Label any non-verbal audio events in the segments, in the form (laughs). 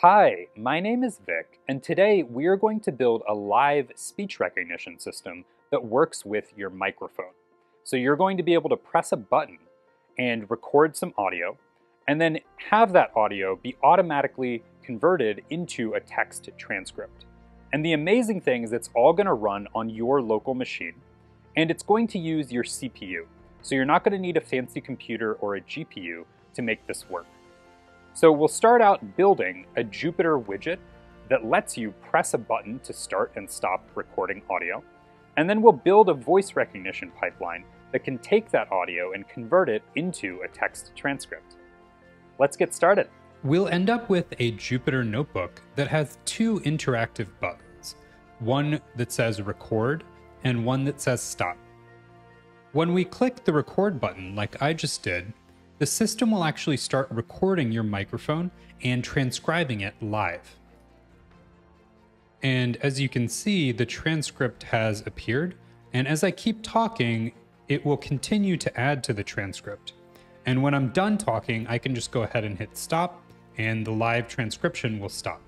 Hi, my name is Vic, and today we are going to build a live speech recognition system that works with your microphone. So you're going to be able to press a button and record some audio, and then have that audio be automatically converted into a text transcript. And the amazing thing is it's all going to run on your local machine, and it's going to use your CPU. So you're not going to need a fancy computer or a GPU to make this work. So we'll start out building a Jupyter widget that lets you press a button to start and stop recording audio. And then we'll build a voice recognition pipeline that can take that audio and convert it into a text transcript. Let's get started. We'll end up with a Jupyter notebook that has two interactive buttons, one that says record and one that says stop. When we click the record button like I just did, the system will actually start recording your microphone and transcribing it live. And as you can see, the transcript has appeared, and as I keep talking, it will continue to add to the transcript. And when I'm done talking, I can just go ahead and hit stop, and the live transcription will stop.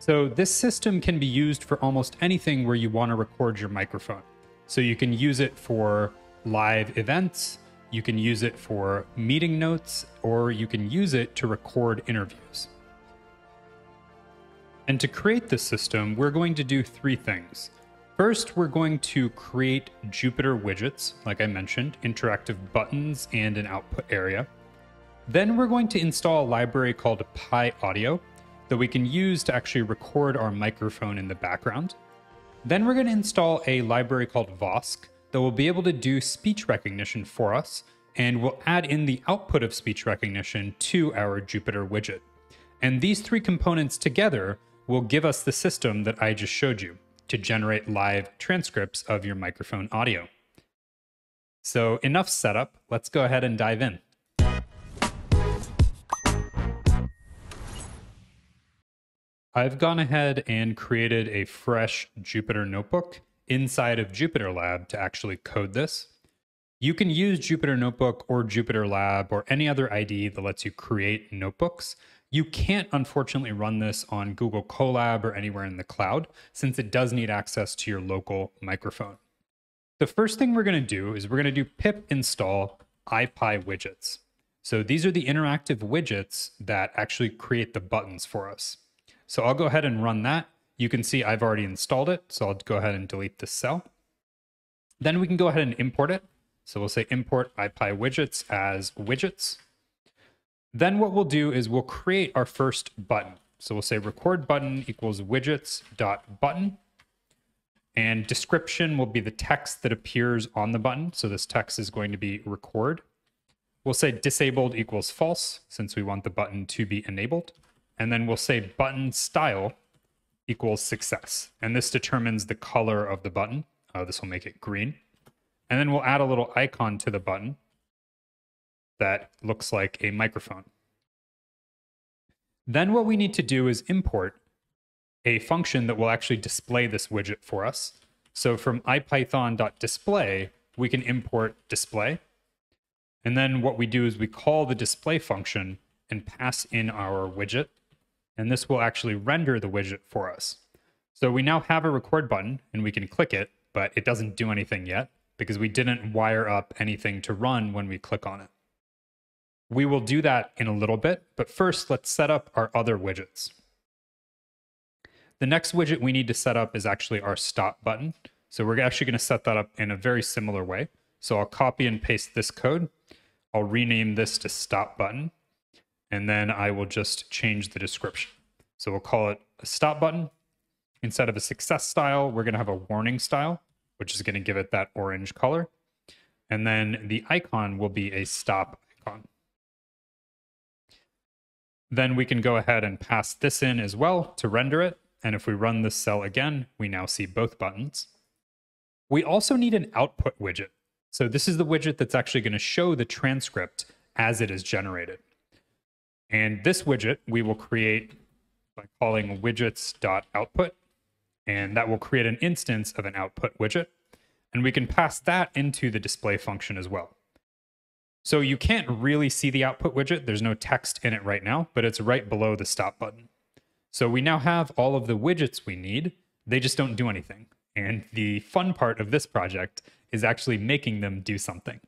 So this system can be used for almost anything where you want to record your microphone. So you can use it for live events, you can use it for meeting notes, or you can use it to record interviews. And to create this system, we're going to do three things. First, we're going to create Jupyter widgets, like I mentioned, interactive buttons and an output area. Then we're going to install a library called Pi Audio that we can use to actually record our microphone in the background. Then we're going to install a library called Vosk that will be able to do speech recognition for us, and we'll add in the output of speech recognition to our Jupyter widget. And these three components together will give us the system that I just showed you to generate live transcripts of your microphone audio. So enough setup, let's go ahead and dive in. I've gone ahead and created a fresh Jupyter notebook inside of Jupyter Lab to actually code this. You can use Jupyter Notebook or Jupyter Lab or any other IDE that lets you create notebooks. You can't unfortunately run this on Google Colab or anywhere in the cloud since it does need access to your local microphone. The first thing we're going to do is we're going to do pip install ipywidgets. So these are the interactive widgets that actually create the buttons for us. So I'll go ahead and run that you can see I've already installed it, so I'll go ahead and delete this cell. Then we can go ahead and import it. So we'll say import ipywidgets as widgets. Then what we'll do is we'll create our first button. So we'll say record button equals widgets dot button. And description will be the text that appears on the button. So this text is going to be record. We'll say disabled equals false since we want the button to be enabled. And then we'll say button style equals success. And this determines the color of the button. Uh, this will make it green. And then we'll add a little icon to the button that looks like a microphone. Then what we need to do is import a function that will actually display this widget for us. So from ipython.display, we can import display. And then what we do is we call the display function and pass in our widget and this will actually render the widget for us. So we now have a record button and we can click it, but it doesn't do anything yet because we didn't wire up anything to run when we click on it. We will do that in a little bit, but first let's set up our other widgets. The next widget we need to set up is actually our stop button. So we're actually going to set that up in a very similar way. So I'll copy and paste this code. I'll rename this to stop button and then I will just change the description. So we'll call it a stop button. Instead of a success style, we're going to have a warning style, which is going to give it that orange color. And then the icon will be a stop icon. Then we can go ahead and pass this in as well to render it. And if we run this cell again, we now see both buttons. We also need an output widget. So this is the widget that's actually going to show the transcript as it is generated. And this widget we will create by calling widgets.output. And that will create an instance of an output widget. And we can pass that into the display function as well. So you can't really see the output widget. There's no text in it right now, but it's right below the stop button. So we now have all of the widgets we need. They just don't do anything. And the fun part of this project is actually making them do something.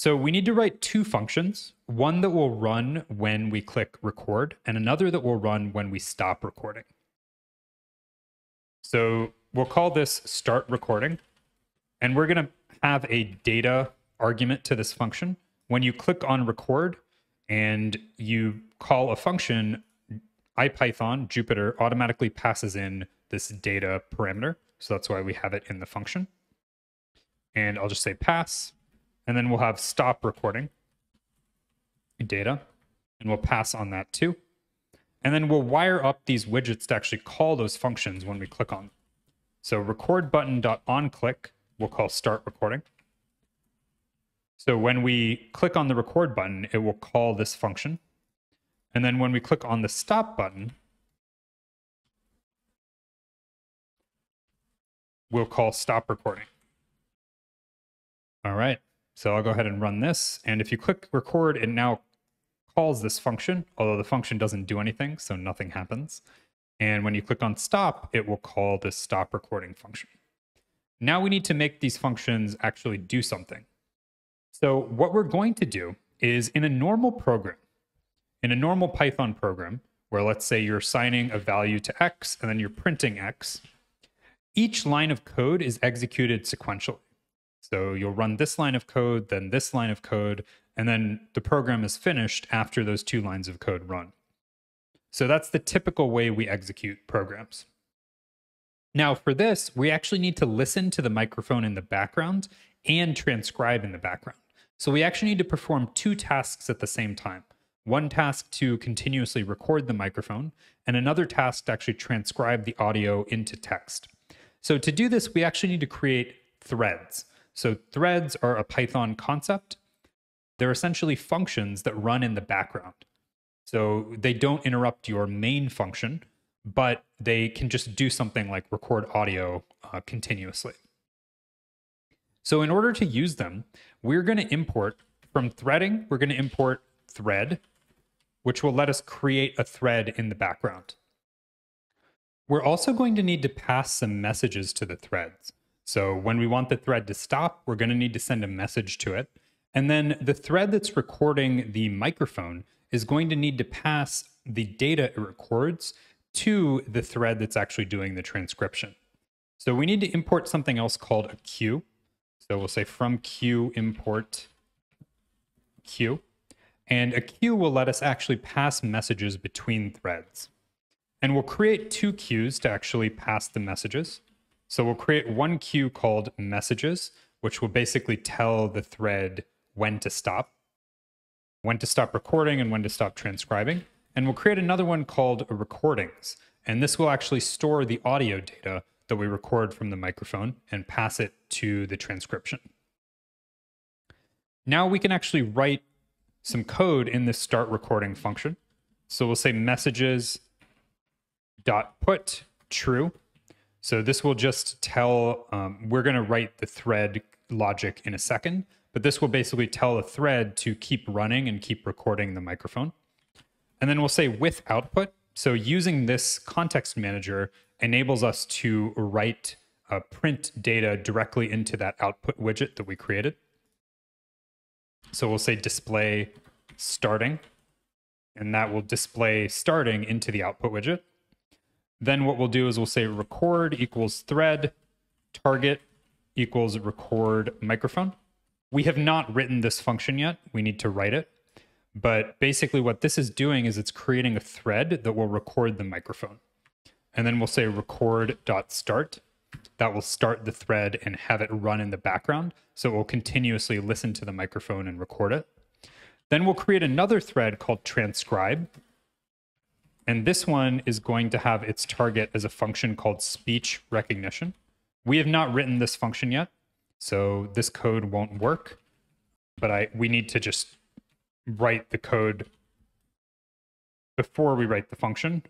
So we need to write two functions, one that will run when we click record and another that will run when we stop recording. So we'll call this start recording and we're going to have a data argument to this function. When you click on record and you call a function, IPython, Jupyter, automatically passes in this data parameter. So that's why we have it in the function. And I'll just say pass, and then we'll have stop recording data, and we'll pass on that too. And then we'll wire up these widgets to actually call those functions when we click on them. So record button dot on click we'll call start recording. So when we click on the record button, it will call this function. And then when we click on the stop button, we'll call stop recording. All right, so I'll go ahead and run this. And if you click record, it now calls this function, although the function doesn't do anything, so nothing happens. And when you click on stop, it will call this stop recording function. Now we need to make these functions actually do something. So what we're going to do is in a normal program, in a normal Python program, where let's say you're assigning a value to x and then you're printing x, each line of code is executed sequentially. So you'll run this line of code, then this line of code, and then the program is finished after those two lines of code run. So that's the typical way we execute programs. Now, for this, we actually need to listen to the microphone in the background and transcribe in the background. So we actually need to perform two tasks at the same time. One task to continuously record the microphone, and another task to actually transcribe the audio into text. So to do this, we actually need to create threads. So threads are a Python concept. They're essentially functions that run in the background. So they don't interrupt your main function, but they can just do something like record audio uh, continuously. So in order to use them, we're going to import from threading, we're going to import thread, which will let us create a thread in the background. We're also going to need to pass some messages to the threads. So when we want the thread to stop, we're going to need to send a message to it. And then the thread that's recording the microphone is going to need to pass the data it records to the thread that's actually doing the transcription. So we need to import something else called a queue. So we'll say from queue import queue. And a queue will let us actually pass messages between threads. And we'll create two queues to actually pass the messages. So we'll create one queue called messages, which will basically tell the thread when to stop, when to stop recording and when to stop transcribing. And we'll create another one called recordings. And this will actually store the audio data that we record from the microphone and pass it to the transcription. Now we can actually write some code in this start recording function. So we'll say messages dot put true. So this will just tell, um, we're going to write the thread logic in a second, but this will basically tell the thread to keep running and keep recording the microphone. And then we'll say with output. So using this context manager enables us to write uh, print data directly into that output widget that we created. So we'll say display starting, and that will display starting into the output widget. Then what we'll do is we'll say record equals thread, target equals record microphone. We have not written this function yet. We need to write it. But basically, what this is doing is it's creating a thread that will record the microphone. And then we'll say record.start. That will start the thread and have it run in the background. So it will continuously listen to the microphone and record it. Then we'll create another thread called transcribe. And this one is going to have its target as a function called speech recognition. We have not written this function yet, so this code won't work. But I we need to just write the code before we write the function,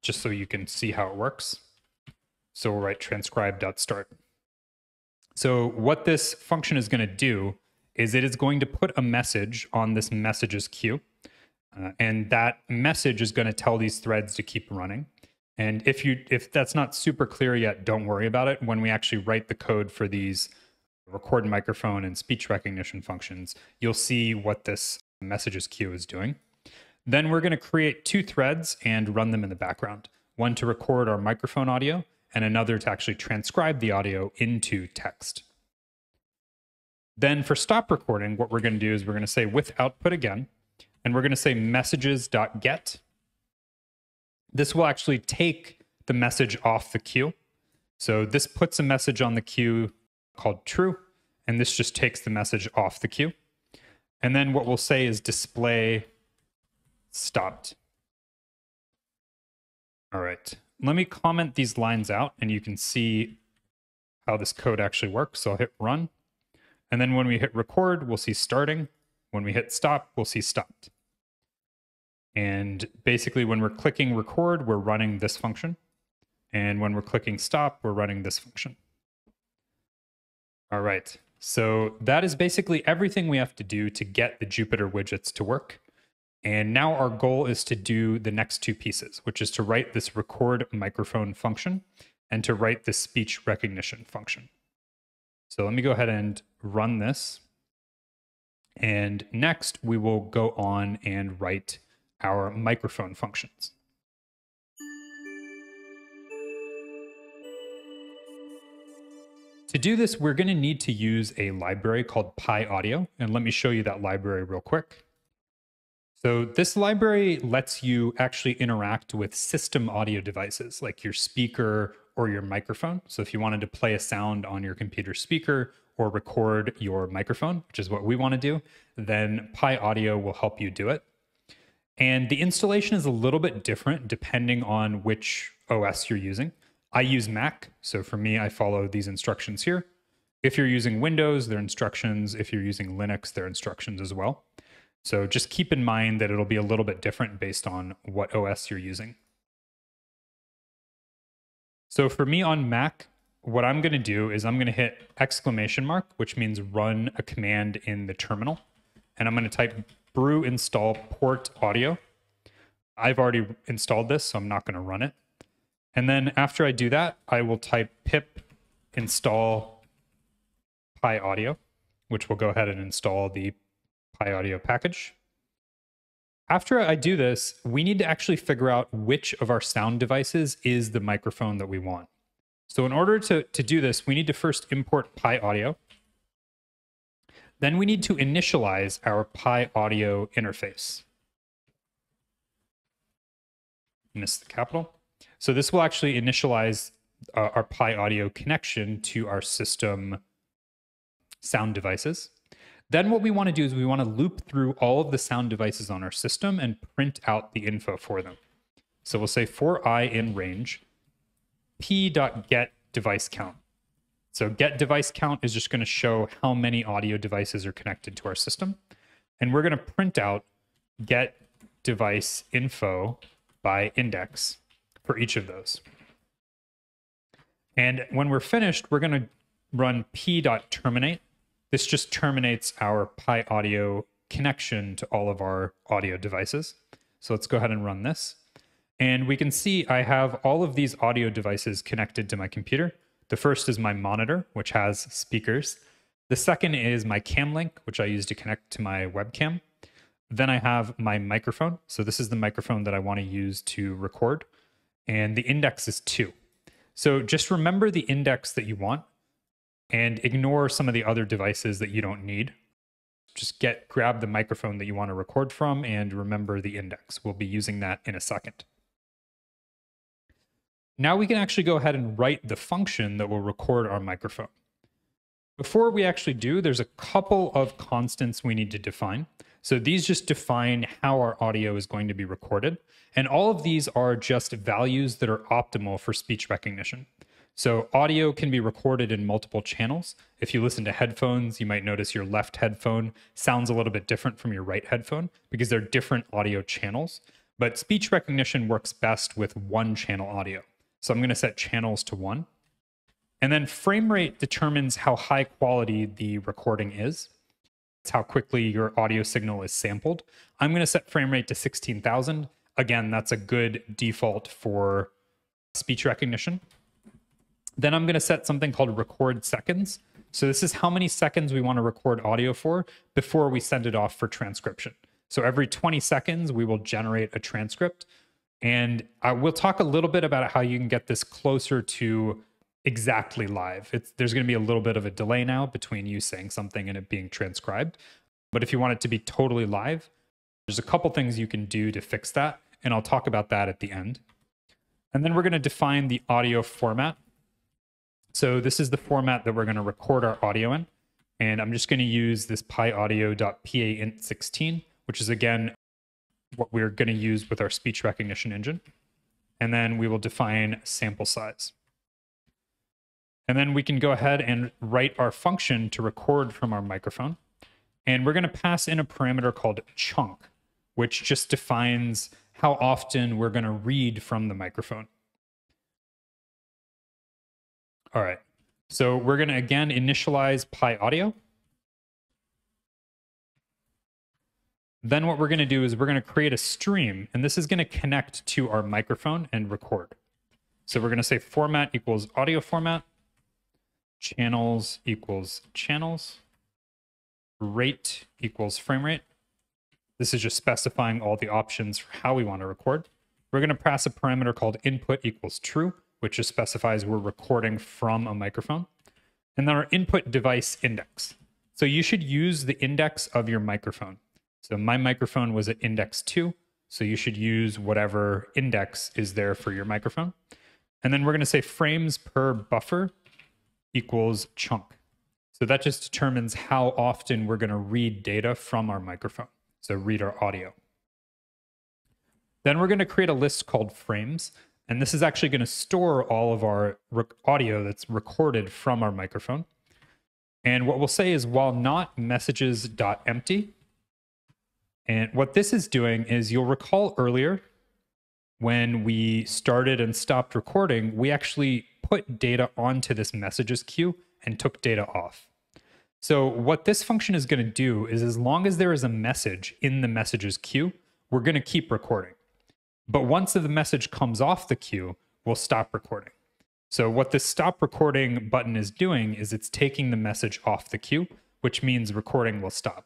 just so you can see how it works. So we'll write transcribe.start. So what this function is going to do is it is going to put a message on this messages queue. Uh, and that message is going to tell these threads to keep running. And if you if that's not super clear yet, don't worry about it. When we actually write the code for these record microphone and speech recognition functions, you'll see what this messages queue is doing. Then we're going to create two threads and run them in the background. One to record our microphone audio and another to actually transcribe the audio into text. Then for stop recording, what we're going to do is we're going to say with output again, and we're going to say messages.get. This will actually take the message off the queue. So this puts a message on the queue called true, and this just takes the message off the queue. And then what we'll say is display stopped. All right, let me comment these lines out and you can see how this code actually works. So I'll hit run. And then when we hit record, we'll see starting. When we hit stop, we'll see stopped. And basically when we're clicking record, we're running this function. And when we're clicking stop, we're running this function. All right, so that is basically everything we have to do to get the Jupyter widgets to work. And now our goal is to do the next two pieces, which is to write this record microphone function and to write the speech recognition function. So let me go ahead and run this. And next we will go on and write our microphone functions. To do this, we're going to need to use a library called PyAudio, and let me show you that library real quick. So this library lets you actually interact with system audio devices like your speaker or your microphone. So if you wanted to play a sound on your computer speaker or record your microphone, which is what we want to do, then PyAudio will help you do it. And the installation is a little bit different depending on which OS you're using. I use Mac, so for me, I follow these instructions here. If you're using Windows, there are instructions. If you're using Linux, there are instructions as well. So just keep in mind that it'll be a little bit different based on what OS you're using. So for me on Mac, what I'm going to do is I'm going to hit exclamation mark, which means run a command in the terminal. And I'm going to type brew install port audio. I've already installed this, so I'm not going to run it. And then after I do that, I will type pip install PyAudio, which will go ahead and install the PyAudio package. After I do this, we need to actually figure out which of our sound devices is the microphone that we want. So in order to, to do this, we need to first import PyAudio. Then we need to initialize our PyAudio interface. Miss the capital. So this will actually initialize uh, our PyAudio connection to our system sound devices. Then what we want to do is we want to loop through all of the sound devices on our system and print out the info for them. So we'll say for i in range, p.get device count. So get device count is just going to show how many audio devices are connected to our system. And we're going to print out get device info by index for each of those. And when we're finished, we're going to run p.terminate. This just terminates our PyAudio connection to all of our audio devices. So let's go ahead and run this. And we can see I have all of these audio devices connected to my computer. The first is my monitor, which has speakers. The second is my cam link, which I use to connect to my webcam. Then I have my microphone. So this is the microphone that I want to use to record and the index is 2. So just remember the index that you want and ignore some of the other devices that you don't need. Just get grab the microphone that you want to record from and remember the index. We'll be using that in a second. Now we can actually go ahead and write the function that will record our microphone. Before we actually do, there's a couple of constants we need to define. So these just define how our audio is going to be recorded. And all of these are just values that are optimal for speech recognition. So audio can be recorded in multiple channels. If you listen to headphones, you might notice your left headphone sounds a little bit different from your right headphone because they're different audio channels. But speech recognition works best with one channel audio. So I'm going to set channels to one. And then frame rate determines how high quality the recording is. It's how quickly your audio signal is sampled. I'm going to set frame rate to 16,000. Again, that's a good default for speech recognition. Then I'm going to set something called record seconds. So this is how many seconds we want to record audio for before we send it off for transcription. So every 20 seconds, we will generate a transcript. And I will talk a little bit about how you can get this closer to exactly live. It's, there's going to be a little bit of a delay now between you saying something and it being transcribed. But if you want it to be totally live, there's a couple things you can do to fix that. And I'll talk about that at the end. And then we're going to define the audio format. So this is the format that we're going to record our audio in. And I'm just going to use this pyaudio.paInt16, which is again what we're going to use with our speech recognition engine. And then we will define sample size. And then we can go ahead and write our function to record from our microphone. And we're going to pass in a parameter called chunk, which just defines how often we're going to read from the microphone. All right. So we're going to again initialize PyAudio. Then what we're going to do is we're going to create a stream, and this is going to connect to our microphone and record. So we're going to say format equals audio format, channels equals channels, rate equals frame rate. This is just specifying all the options for how we want to record. We're going to pass a parameter called input equals true which just specifies we're recording from a microphone. And then our input device index. So you should use the index of your microphone. So my microphone was at index two. So you should use whatever index is there for your microphone. And then we're going to say frames per buffer equals chunk. So that just determines how often we're going to read data from our microphone. So read our audio. Then we're going to create a list called frames. And this is actually going to store all of our audio that's recorded from our microphone. And what we'll say is while not messages.empty, and what this is doing is you'll recall earlier when we started and stopped recording, we actually put data onto this messages queue and took data off. So what this function is going to do is as long as there is a message in the messages queue, we're going to keep recording. But once the message comes off the queue, we'll stop recording. So what this stop recording button is doing is it's taking the message off the queue, which means recording will stop.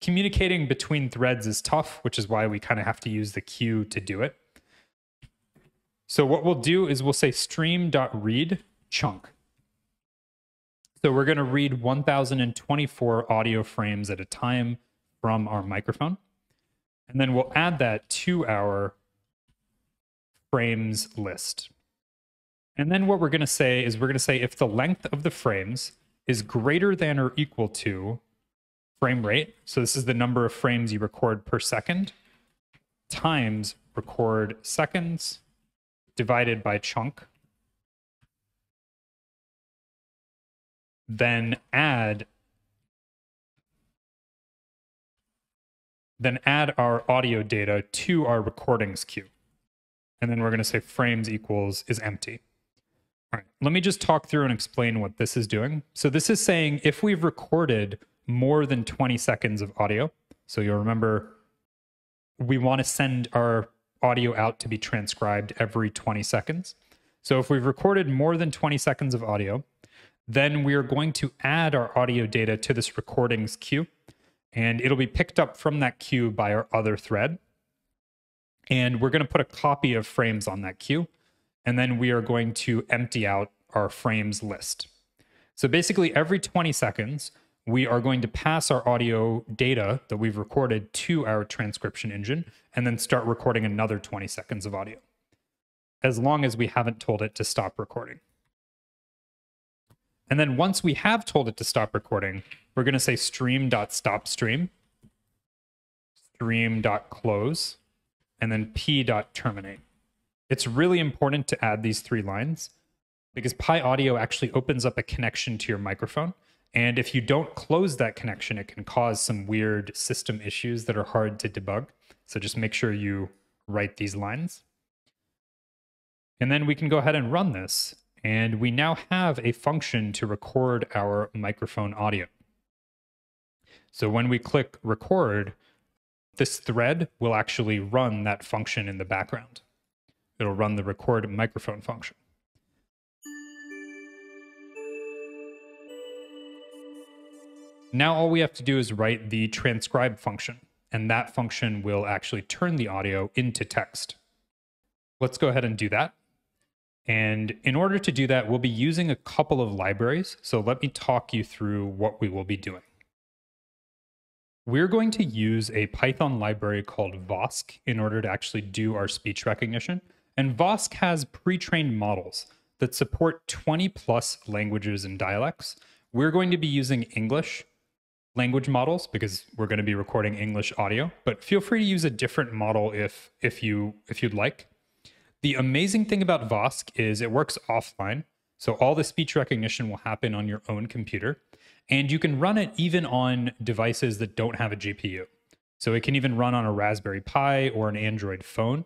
Communicating between threads is tough, which is why we kind of have to use the queue to do it. So what we'll do is we'll say stream.read chunk. So we're going to read 1024 audio frames at a time from our microphone. And then we'll add that to our frames list. And then what we're going to say is we're going to say if the length of the frames is greater than or equal to frame rate, so this is the number of frames you record per second, times record seconds divided by chunk, then add then add our audio data to our recordings queue and then we're going to say frames equals is empty. All right, let me just talk through and explain what this is doing. So this is saying if we've recorded more than 20 seconds of audio, so you'll remember we want to send our audio out to be transcribed every 20 seconds. So if we've recorded more than 20 seconds of audio, then we are going to add our audio data to this recordings queue, and it'll be picked up from that queue by our other thread. And we're going to put a copy of frames on that queue. And then we are going to empty out our frames list. So basically, every 20 seconds, we are going to pass our audio data that we've recorded to our transcription engine and then start recording another 20 seconds of audio, as long as we haven't told it to stop recording. And then once we have told it to stop recording, we're going to say stream.stopstream, stream.close, and then p dot terminate. It's really important to add these three lines because PyAudio actually opens up a connection to your microphone. And if you don't close that connection, it can cause some weird system issues that are hard to debug. So just make sure you write these lines. And then we can go ahead and run this. And we now have a function to record our microphone audio. So when we click record, this thread will actually run that function in the background. It'll run the record microphone function. Now all we have to do is write the transcribe function, and that function will actually turn the audio into text. Let's go ahead and do that. And in order to do that, we'll be using a couple of libraries. So let me talk you through what we will be doing. We're going to use a Python library called Vosk in order to actually do our speech recognition. And Vosk has pre-trained models that support 20 plus languages and dialects. We're going to be using English language models because we're going to be recording English audio, but feel free to use a different model if if you if you'd like. The amazing thing about Vosk is it works offline. So all the speech recognition will happen on your own computer. And you can run it even on devices that don't have a GPU. So it can even run on a Raspberry Pi or an Android phone.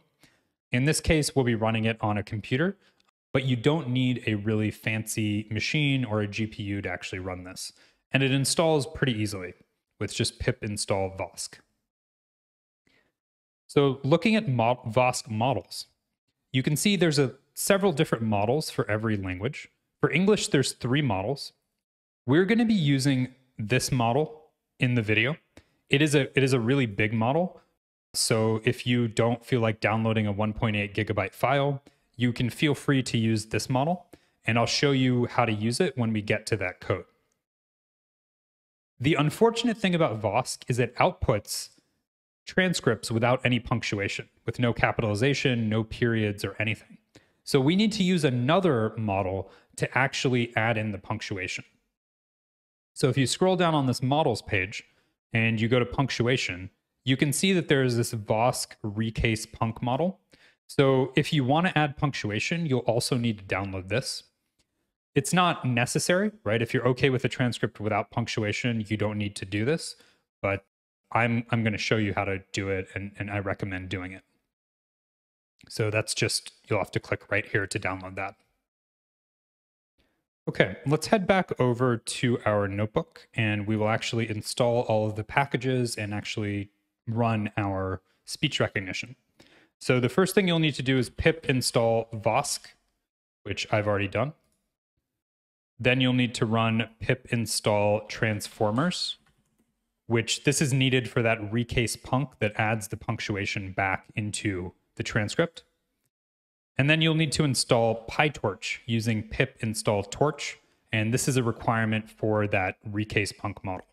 In this case, we'll be running it on a computer, but you don't need a really fancy machine or a GPU to actually run this. And it installs pretty easily with just pip install Vosk. So looking at Mo Vosk models, you can see there's a several different models for every language. For English, there's three models. We're going to be using this model in the video. It is a it is a really big model. So if you don't feel like downloading a 1.8 gigabyte file, you can feel free to use this model and I'll show you how to use it when we get to that code. The unfortunate thing about Vosk is it outputs transcripts without any punctuation, with no capitalization, no periods, or anything. So we need to use another model to actually add in the punctuation. So if you scroll down on this models page and you go to punctuation, you can see that there is this Vosk recase punc model. So if you want to add punctuation, you'll also need to download this. It's not necessary, right? If you're okay with a transcript without punctuation, you don't need to do this. But I'm I'm going to show you how to do it, and, and I recommend doing it. So that's just, you'll have to click right here to download that. Okay, let's head back over to our notebook and we will actually install all of the packages and actually run our speech recognition. So the first thing you'll need to do is pip install Vosk, which I've already done. Then you'll need to run pip install transformers, which this is needed for that recase punc that adds the punctuation back into the transcript. And then you'll need to install PyTorch using pip install torch. And this is a requirement for that recase punc model.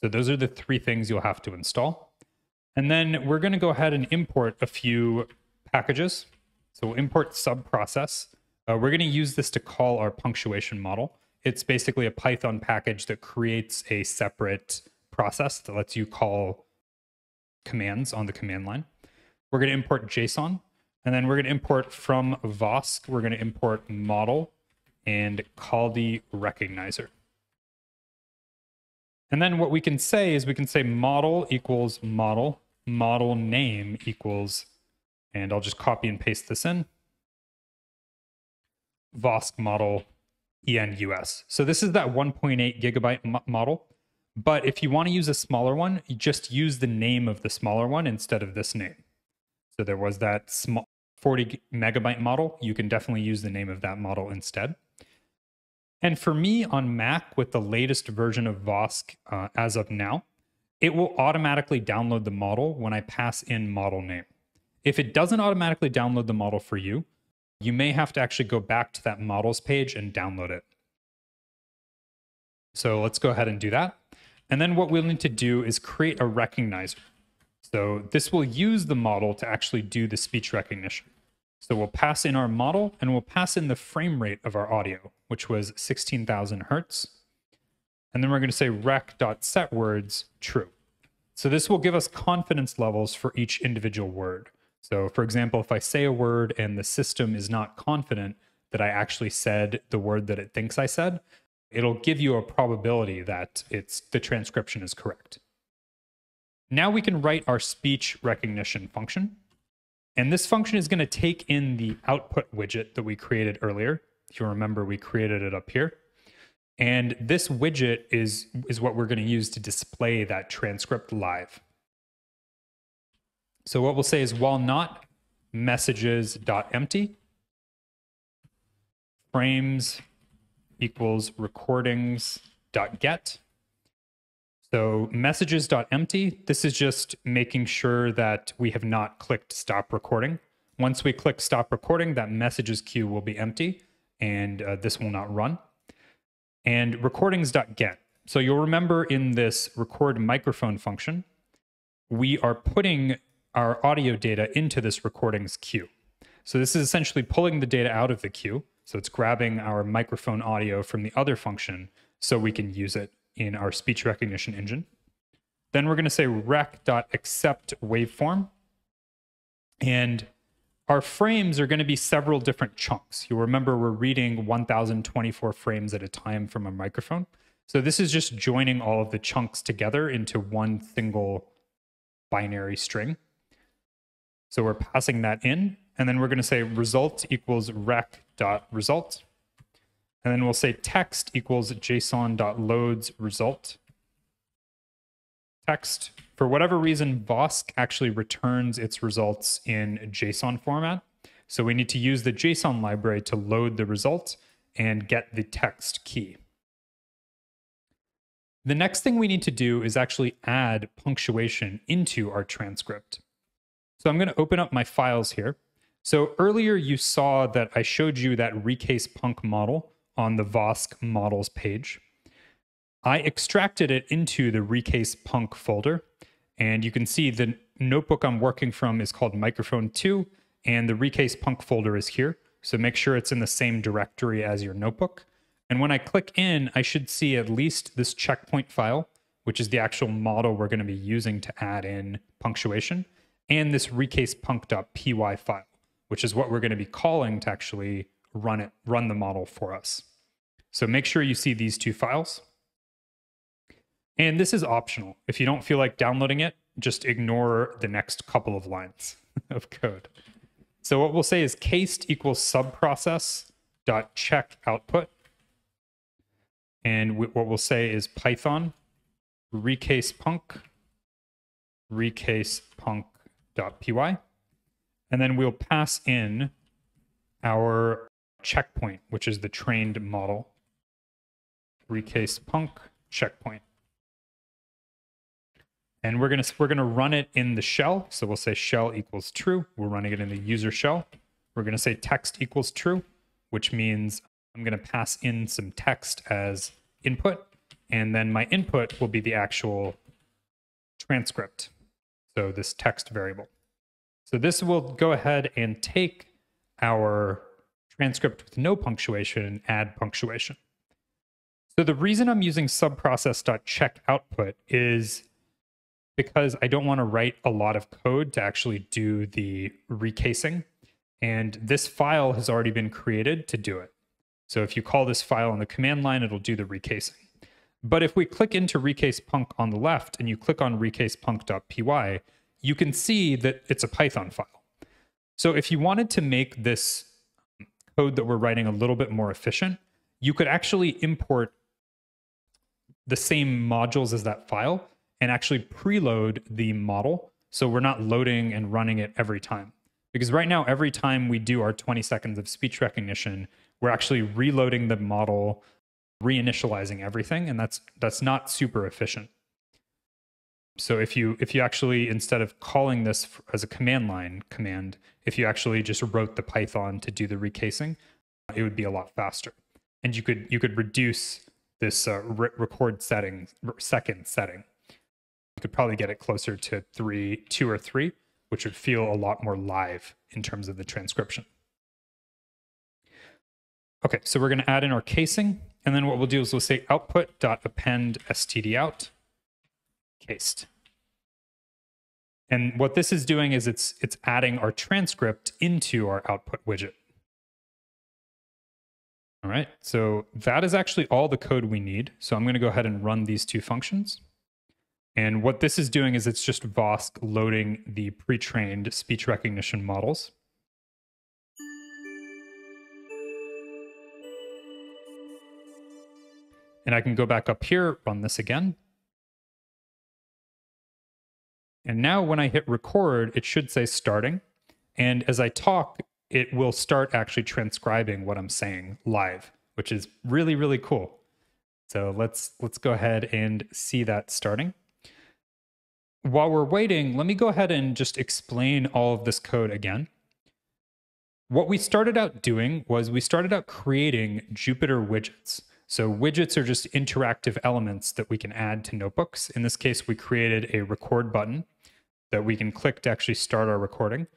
So those are the three things you'll have to install. And then we're going to go ahead and import a few packages. So we'll import subprocess. Uh, we're going to use this to call our punctuation model. It's basically a Python package that creates a separate process that lets you call commands on the command line. We're going to import JSON, and then we're going to import from Vosk, we're going to import model and call the recognizer. And then what we can say is we can say model equals model, model name equals, and I'll just copy and paste this in, Vosk model ENUS. So this is that 1.8 gigabyte model. But if you want to use a smaller one, you just use the name of the smaller one instead of this name. So there was that small 40 megabyte model. You can definitely use the name of that model instead. And for me on Mac with the latest version of Vosk uh, as of now, it will automatically download the model when I pass in model name. If it doesn't automatically download the model for you, you may have to actually go back to that models page and download it. So let's go ahead and do that. And then what we'll need to do is create a recognizer. So this will use the model to actually do the speech recognition. So we'll pass in our model and we'll pass in the frame rate of our audio, which was 16,000 hertz. And then we're going to say rec.setWords true. So this will give us confidence levels for each individual word. So for example, if I say a word and the system is not confident that I actually said the word that it thinks I said, it'll give you a probability that it's the transcription is correct. Now we can write our speech recognition function. And this function is going to take in the output widget that we created earlier. If you remember, we created it up here. And this widget is, is what we're going to use to display that transcript live. So what we'll say is while not messages.empty, frames equals recordings.get. So messages.empty, this is just making sure that we have not clicked stop recording. Once we click stop recording, that messages queue will be empty and uh, this will not run. And recordings.get. So you'll remember in this record microphone function, we are putting our audio data into this recordings queue. So this is essentially pulling the data out of the queue. So it's grabbing our microphone audio from the other function so we can use it in our speech recognition engine. Then we're going to say rec.accept waveform. And our frames are going to be several different chunks. You'll remember we're reading 1024 frames at a time from a microphone. So this is just joining all of the chunks together into one single binary string. So we're passing that in, and then we're going to say result equals rec dot result. And then we'll say text equals JSON dot loads result. Text. For whatever reason, Vosk actually returns its results in JSON format. So we need to use the JSON library to load the result and get the text key. The next thing we need to do is actually add punctuation into our transcript. So I'm going to open up my files here. So earlier you saw that I showed you that recase punc model on the Vosk models page. I extracted it into the recase punc folder, and you can see the notebook I'm working from is called microphone 2, and the recase punc folder is here. So make sure it's in the same directory as your notebook. And when I click in, I should see at least this checkpoint file, which is the actual model we're going to be using to add in punctuation and this recasepunc.py file, which is what we're going to be calling to actually run it, run the model for us. So make sure you see these two files. And this is optional. If you don't feel like downloading it, just ignore the next couple of lines (laughs) of code. So what we'll say is cased equals subprocess dot check output. And what we'll say is Python recase punc recase punc .py. And then we'll pass in our checkpoint, which is the trained model. Recase punc checkpoint. And we're gonna we're gonna run it in the shell. So we'll say shell equals true. We're running it in the user shell. We're gonna say text equals true, which means I'm gonna pass in some text as input, and then my input will be the actual transcript so this text variable. So this will go ahead and take our transcript with no punctuation and add punctuation. So the reason I'm using subprocess.checkoutput is because I don't want to write a lot of code to actually do the recasing. And this file has already been created to do it. So if you call this file on the command line, it'll do the recasing. But if we click into recase punc on the left and you click on recasepunc.py, you can see that it's a Python file. So if you wanted to make this code that we're writing a little bit more efficient, you could actually import the same modules as that file and actually preload the model so we're not loading and running it every time. Because right now, every time we do our 20 seconds of speech recognition, we're actually reloading the model reinitializing everything, and that's that's not super efficient. So if you if you actually instead of calling this as a command line command, if you actually just wrote the Python to do the recasing, it would be a lot faster, and you could you could reduce this uh, re- record setting second setting. You could probably get it closer to three, two or three, which would feel a lot more live in terms of the transcription. Okay, so we're going to add in our casing. And then what we'll do is we'll say output.append stdout cased. And what this is doing is it's it's adding our transcript into our output widget. All right, so that is actually all the code we need. So I'm going to go ahead and run these two functions. And what this is doing is it's just Vosk loading the pre-trained speech recognition models. And I can go back up here, run this again. And now when I hit record, it should say starting. And as I talk, it will start actually transcribing what I'm saying live, which is really, really cool. So let's let's go ahead and see that starting. While we're waiting, let me go ahead and just explain all of this code again. What we started out doing was we started out creating Jupyter widgets. So widgets are just interactive elements that we can add to notebooks. In this case, we created a record button that we can click to actually start our recording,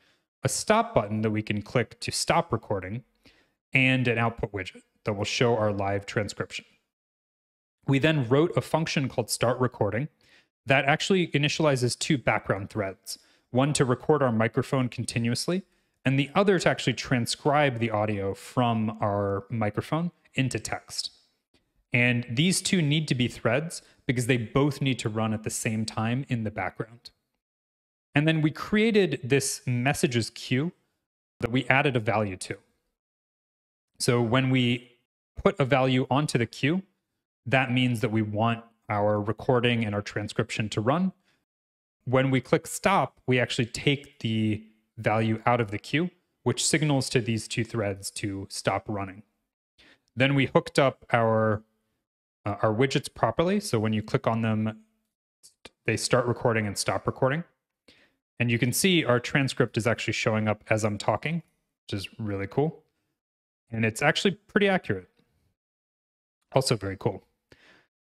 a stop button that we can click to stop recording, and an output widget that will show our live transcription. We then wrote a function called start recording that actually initializes two background threads, one to record our microphone continuously, and the other to actually transcribe the audio from our microphone into text. And these two need to be threads because they both need to run at the same time in the background. And then we created this messages queue that we added a value to. So when we put a value onto the queue, that means that we want our recording and our transcription to run. When we click stop, we actually take the value out of the queue, which signals to these two threads to stop running. Then we hooked up our uh, our widgets properly. So when you click on them, they start recording and stop recording. And you can see our transcript is actually showing up as I'm talking, which is really cool. And it's actually pretty accurate. Also very cool.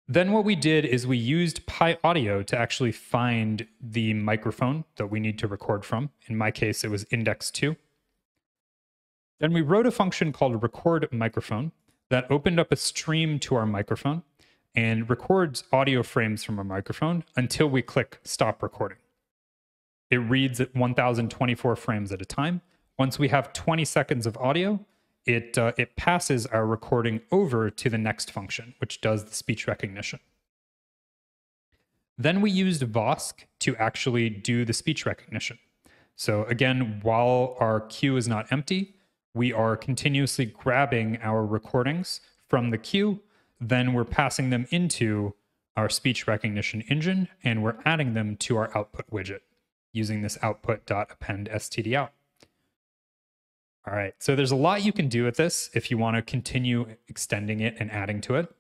Then what we did is we used PyAudio to actually find the microphone that we need to record from. In my case, it was index 2. Then we wrote a function called record microphone that opened up a stream to our microphone and records audio frames from our microphone until we click stop recording. It reads at 1024 frames at a time. Once we have 20 seconds of audio, it, uh, it passes our recording over to the next function, which does the speech recognition. Then we used Vosk to actually do the speech recognition. So again, while our queue is not empty, we are continuously grabbing our recordings from the queue, then we're passing them into our speech recognition engine, and we're adding them to our output widget using this output.append stdout. All right, so there's a lot you can do with this if you want to continue extending it and adding to it.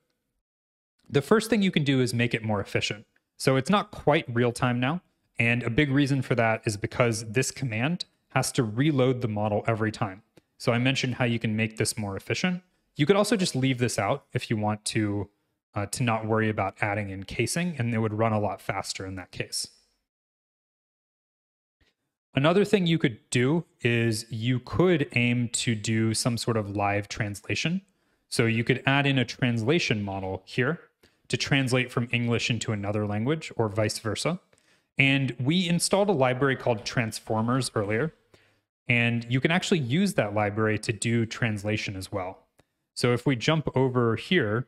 The first thing you can do is make it more efficient. So it's not quite real time now. And a big reason for that is because this command has to reload the model every time. So I mentioned how you can make this more efficient. You could also just leave this out if you want to, uh, to not worry about adding in casing, and it would run a lot faster in that case. Another thing you could do is you could aim to do some sort of live translation. So you could add in a translation model here to translate from English into another language or vice versa. And we installed a library called Transformers earlier. And you can actually use that library to do translation as well. So if we jump over here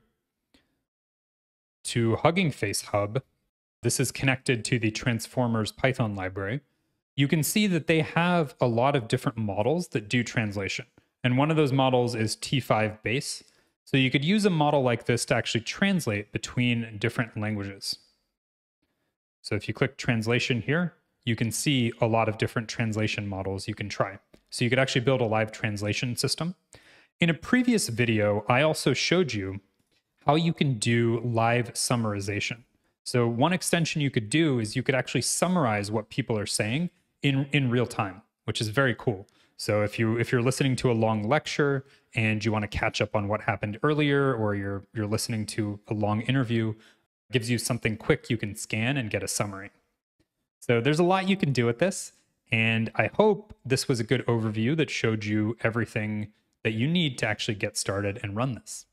to Hugging Face Hub, this is connected to the Transformers Python library you can see that they have a lot of different models that do translation. And one of those models is T5 base. So you could use a model like this to actually translate between different languages. So if you click translation here, you can see a lot of different translation models you can try. So you could actually build a live translation system. In a previous video, I also showed you how you can do live summarization. So one extension you could do is you could actually summarize what people are saying in in real time, which is very cool. So if you if you're listening to a long lecture and you want to catch up on what happened earlier, or you're you're listening to a long interview, gives you something quick you can scan and get a summary. So there's a lot you can do with this, and I hope this was a good overview that showed you everything that you need to actually get started and run this.